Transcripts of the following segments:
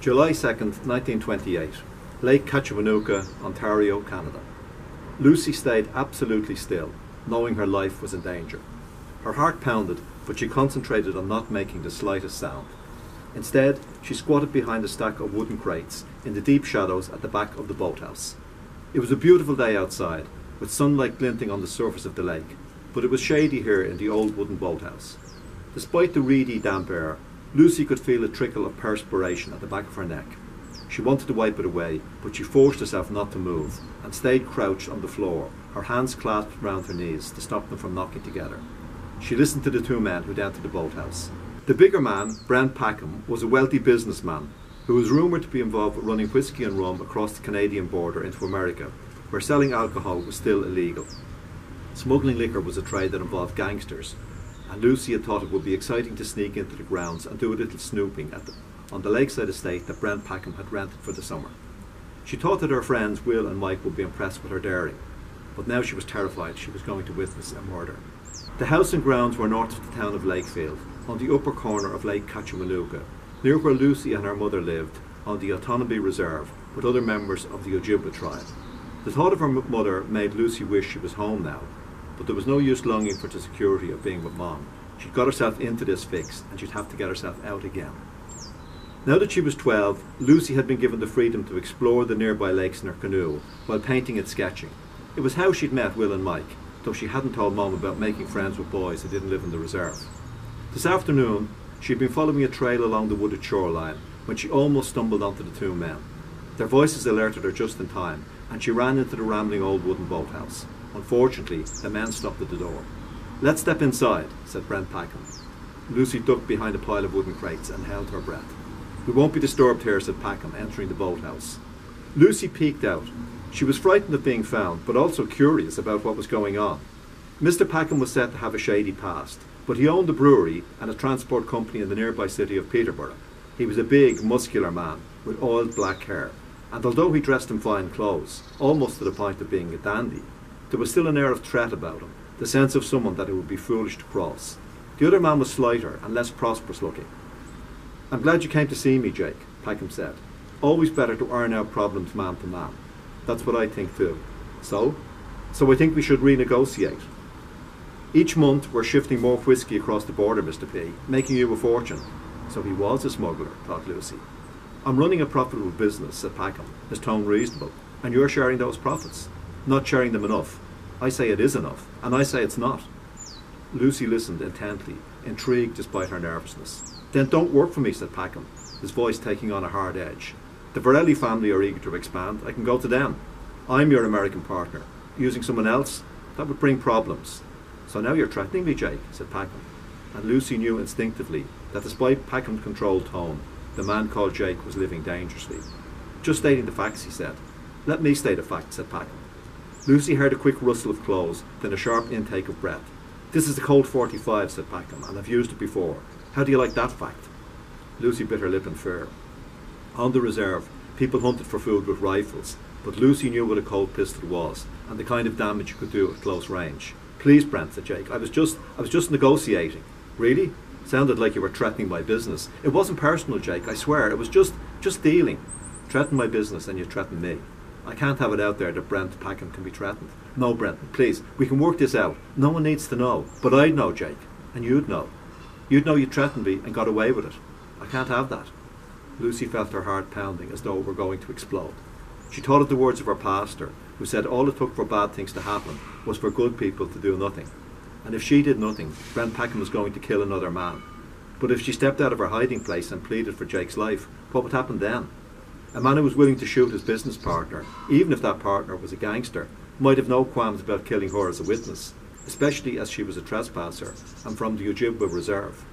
July 2nd, 1928, Lake Katchewanooka, Ontario, Canada. Lucy stayed absolutely still, knowing her life was in danger. Her heart pounded, but she concentrated on not making the slightest sound. Instead, she squatted behind a stack of wooden crates in the deep shadows at the back of the boathouse. It was a beautiful day outside, with sunlight glinting on the surface of the lake, but it was shady here in the old wooden boathouse. Despite the reedy, damp air, Lucy could feel a trickle of perspiration at the back of her neck. She wanted to wipe it away, but she forced herself not to move and stayed crouched on the floor, her hands clasped round her knees to stop them from knocking together. She listened to the two men who'd entered the boathouse. The bigger man, Brent Packham, was a wealthy businessman who was rumoured to be involved with running whisky and rum across the Canadian border into America, where selling alcohol was still illegal. Smuggling liquor was a trade that involved gangsters, and Lucy had thought it would be exciting to sneak into the grounds and do a little snooping at the, on the lakeside estate that Brent Packham had rented for the summer. She thought that her friends Will and Mike would be impressed with her daring, but now she was terrified she was going to witness a murder. The house and grounds were north of the town of Lakefield, on the upper corner of Lake Katchewanooka, near where Lucy and her mother lived, on the Autonomy Reserve, with other members of the Ojibwa tribe. The thought of her mother made Lucy wish she was home now, but there was no use longing for the security of being with Mom. She'd got herself into this fix, and she'd have to get herself out again. Now that she was 12, Lucy had been given the freedom to explore the nearby lakes in her canoe while painting and sketching. It was how she'd met Will and Mike, though she hadn't told Mom about making friends with boys who didn't live in the reserve. This afternoon, she'd been following a trail along the wooded shoreline when she almost stumbled onto the two men. Their voices alerted her just in time, and she ran into the rambling old wooden boathouse. Unfortunately, the men stopped at the door. Let's step inside, said Brent Packham. Lucy ducked behind a pile of wooden crates and held her breath. We won't be disturbed here, said Packham, entering the boathouse. Lucy peeked out. She was frightened of being found, but also curious about what was going on. Mr. Packham was said to have a shady past, but he owned a brewery and a transport company in the nearby city of Peterborough. He was a big, muscular man with oiled black hair, and although he dressed in fine clothes, almost to the point of being a dandy, there was still an air of threat about him, the sense of someone that it would be foolish to cross. The other man was slighter and less prosperous looking. I'm glad you came to see me, Jake, Packham said. Always better to iron out problems man to man. That's what I think too. So? So I think we should renegotiate. Each month we're shifting more whisky across the border, Mr. P, making you a fortune. So he was a smuggler, thought Lucy. I'm running a profitable business, said Packham, his tone reasonable, and you're sharing those profits. Not sharing them enough. I say it is enough, and I say it's not. Lucy listened intently, intrigued despite her nervousness. Then don't work for me, said Packham, his voice taking on a hard edge. The Varelli family are eager to expand. I can go to them. I'm your American partner. Using someone else, that would bring problems. So now you're threatening me, Jake, said Packham. And Lucy knew instinctively that despite Packham's controlled tone, the man called Jake was living dangerously. Just stating the facts, he said. Let me state a fact, said Packham. Lucy heard a quick rustle of clothes, then a sharp intake of breath. This is the Colt 45, said Packham, and I've used it before. How do you like that fact? Lucy bit her lip in fear. On the reserve, people hunted for food with rifles, but Lucy knew what a Colt pistol was and the kind of damage you could do at close range. Please, Brent, said Jake. I was just I was just negotiating. Really? Sounded like you were threatening my business. It wasn't personal, Jake, I swear. It was just just dealing. Threaten my business and you threaten me. I can't have it out there that Brent Packham can be threatened. No, Brent, please, we can work this out. No one needs to know. But I'd know, Jake. And you'd know. You'd know you threatened me and got away with it. I can't have that. Lucy felt her heart pounding as though it were going to explode. She thought of the words of her pastor, who said all it took for bad things to happen was for good people to do nothing. And if she did nothing, Brent Packham was going to kill another man. But if she stepped out of her hiding place and pleaded for Jake's life, what would happen then? A man who was willing to shoot his business partner, even if that partner was a gangster, might have no qualms about killing her as a witness, especially as she was a trespasser and from the Ojibwa Reserve.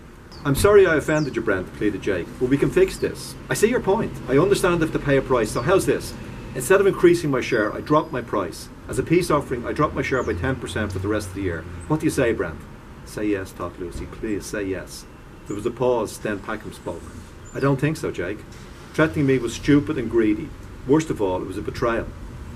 I'm sorry I offended you, Brent, pleaded Jake, but we can fix this. I see your point. I understand if to pay a price, so how's this? Instead of increasing my share, I drop my price. As a peace offering, I drop my share by 10% for the rest of the year. What do you say, Brent? Say yes, thought Lucy. Please, say yes. There was a pause, then Packham spoke. I don't think so, Jake. Threatening me was stupid and greedy. Worst of all, it was a betrayal.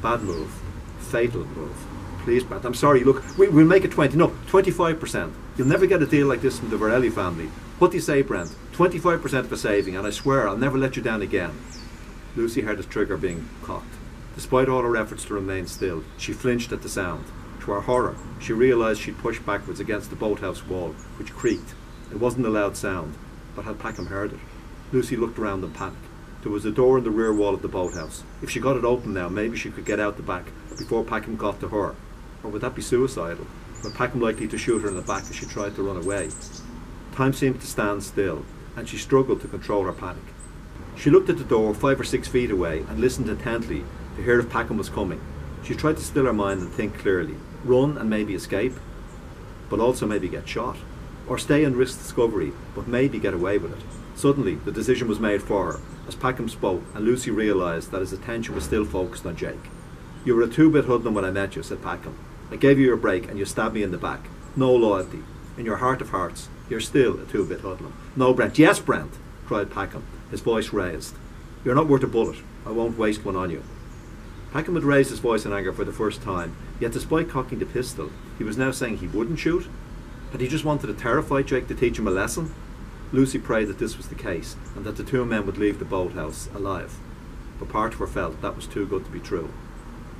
Bad move. Fatal move. Please, Brent, I'm sorry. Look, we, we'll make it 20. No, 25%. You'll never get a deal like this from the Varelli family. What do you say, Brent? 25% of a saving, and I swear I'll never let you down again. Lucy heard his trigger being cocked. Despite all her efforts to remain still, she flinched at the sound. To her horror, she realised she'd pushed backwards against the boathouse wall, which creaked. It wasn't a loud sound, but had Packham heard it? Lucy looked around in panic. There was a door in the rear wall of the boathouse. If she got it open now, maybe she could get out the back before Packham got to her. Or would that be suicidal? Was Packham likely to shoot her in the back as she tried to run away? Time seemed to stand still, and she struggled to control her panic. She looked at the door five or six feet away and listened intently to hear if Packham was coming. She tried to still her mind and think clearly. Run and maybe escape, but also maybe get shot. Or stay and risk discovery, but maybe get away with it. Suddenly, the decision was made for her, as Packham spoke, and Lucy realised that his attention was still focused on Jake. You were a two-bit hoodlum when I met you, said Packham. I gave you your break and you stabbed me in the back. No loyalty. In your heart of hearts, you're still a two-bit hoodlum. No, Brent. Yes, Brent, cried Packham, his voice raised. You're not worth a bullet. I won't waste one on you. Packham had raised his voice in anger for the first time, yet despite cocking the pistol, he was now saying he wouldn't shoot. Had he just wanted to terrify Jake to teach him a lesson? Lucy prayed that this was the case, and that the two men would leave the boathouse alive. But part of her felt that was too good to be true.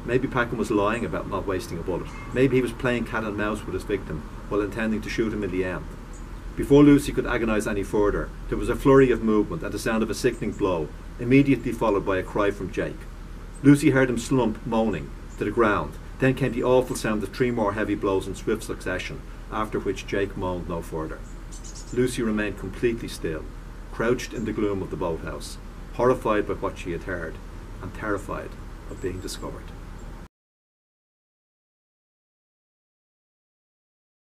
Maybe Packham was lying about not wasting a bullet. Maybe he was playing cat and mouse with his victim while intending to shoot him in the end. Before Lucy could agonise any further, there was a flurry of movement and the sound of a sickening blow, immediately followed by a cry from Jake. Lucy heard him slump, moaning, to the ground. Then came the awful sound of three more heavy blows in swift succession, after which Jake moaned no further. Lucy remained completely still, crouched in the gloom of the boathouse, horrified by what she had heard, and terrified of being discovered.